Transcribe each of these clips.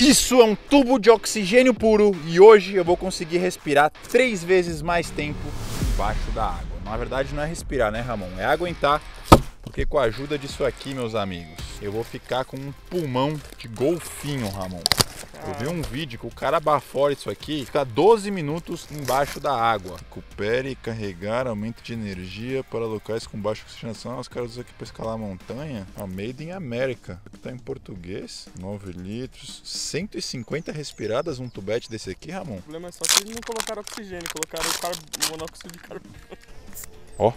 Isso é um tubo de oxigênio puro e hoje eu vou conseguir respirar três vezes mais tempo embaixo da água. Na verdade não é respirar, né Ramon? É aguentar, porque com a ajuda disso aqui, meus amigos, eu vou ficar com um pulmão de golfinho, Ramon. Eu vi um vídeo que o cara abafora isso aqui fica 12 minutos embaixo da água. Recupere e carregar aumento de energia para locais com baixa oxigenação. Os caras usam aqui para escalar a montanha. Ah, made in America. Tá em português. 9 litros. 150 respiradas um tubete desse aqui, Ramon. O problema é só que eles não colocaram oxigênio, colocaram car... monóxido de carbono. Ó.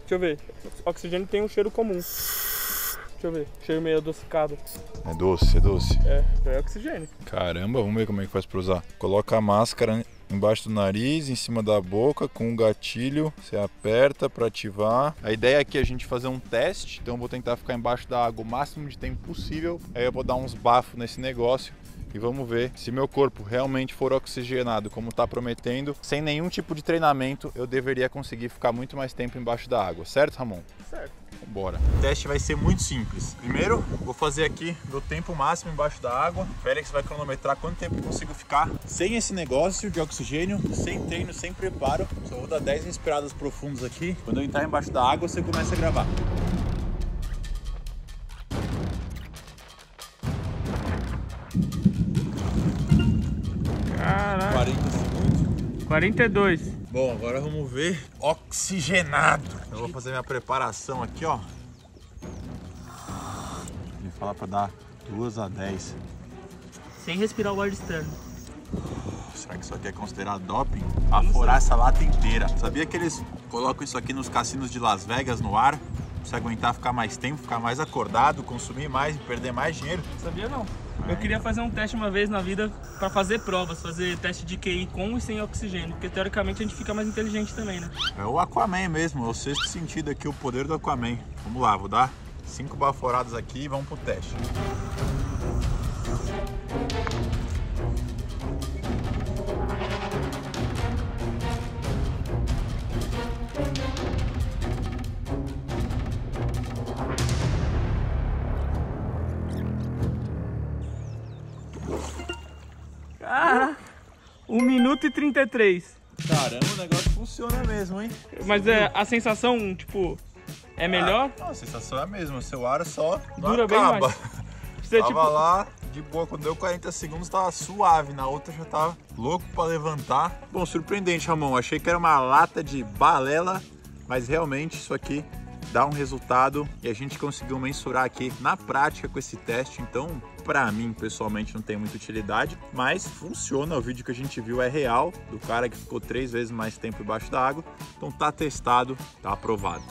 Deixa eu ver. Oxigênio tem um cheiro comum. Deixa eu ver. Cheiro meio adocicado. É doce, é doce. É, é oxigênio. Caramba, vamos ver como é que faz pra usar. Coloca a máscara embaixo do nariz, em cima da boca, com um gatilho. Você aperta para ativar. A ideia aqui é a gente fazer um teste. Então eu vou tentar ficar embaixo da água o máximo de tempo possível. Aí eu vou dar uns bafos nesse negócio e vamos ver se meu corpo realmente for oxigenado como está prometendo. Sem nenhum tipo de treinamento, eu deveria conseguir ficar muito mais tempo embaixo da água, certo, Ramon? Certo. Bora. O teste vai ser muito simples. Primeiro, vou fazer aqui meu tempo máximo embaixo da água. O Félix vai cronometrar quanto tempo eu consigo ficar sem esse negócio de oxigênio, sem treino, sem preparo. Só vou dar 10 respiradas profundas aqui. Quando eu entrar embaixo da água, você começa a gravar. Caraca. 40 segundos. 42. Bom, agora vamos ver oxigenado. Eu vou fazer minha preparação aqui, ó. Ele fala para dar 2 a 10. Sem respirar o ar externo. Será que isso aqui é considerado doping? Aforar essa lata inteira. Sabia que eles colocam isso aqui nos cassinos de Las Vegas no ar? Você aguentar ficar mais tempo, ficar mais acordado, consumir mais e perder mais dinheiro? Sabia não? Eu queria fazer um teste uma vez na vida para fazer provas, fazer teste de QI com e sem oxigênio, porque teoricamente a gente fica mais inteligente também, né? É o Aquaman mesmo, é o sexto sentido aqui, o poder do Aquaman. Vamos lá, vou dar cinco baforadas aqui e vamos pro teste. Cara, 1 minuto e 33. Caramba, o negócio funciona mesmo, hein? Mas é, a sensação, tipo, é melhor? Ah, a sensação é a mesma, seu ar só não Dura bem acaba. mais. Você, tava tipo, lá de boa, quando deu 40 segundos tava suave, na outra já tava louco pra levantar. Bom, surpreendente, Ramon. Achei que era uma lata de balela, mas realmente isso aqui dá um resultado e a gente conseguiu mensurar aqui na prática com esse teste. Então, para mim, pessoalmente, não tem muita utilidade, mas funciona. O vídeo que a gente viu é real, do cara que ficou três vezes mais tempo embaixo da água. Então tá testado, tá aprovado.